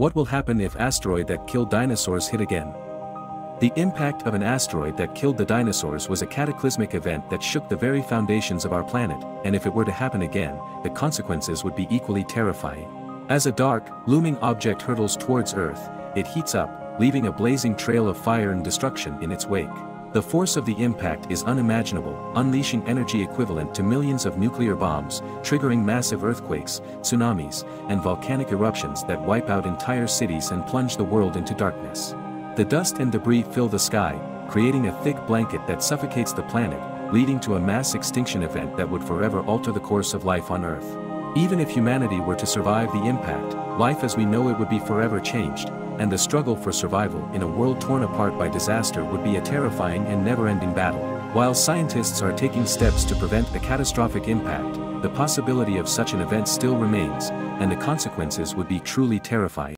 What will happen if asteroid that killed dinosaurs hit again? The impact of an asteroid that killed the dinosaurs was a cataclysmic event that shook the very foundations of our planet, and if it were to happen again, the consequences would be equally terrifying. As a dark, looming object hurtles towards Earth, it heats up, leaving a blazing trail of fire and destruction in its wake. The force of the impact is unimaginable, unleashing energy equivalent to millions of nuclear bombs, triggering massive earthquakes, tsunamis, and volcanic eruptions that wipe out entire cities and plunge the world into darkness. The dust and debris fill the sky, creating a thick blanket that suffocates the planet, leading to a mass extinction event that would forever alter the course of life on Earth. Even if humanity were to survive the impact, life as we know it would be forever changed, and the struggle for survival in a world torn apart by disaster would be a terrifying and never-ending battle. While scientists are taking steps to prevent a catastrophic impact, the possibility of such an event still remains, and the consequences would be truly terrifying.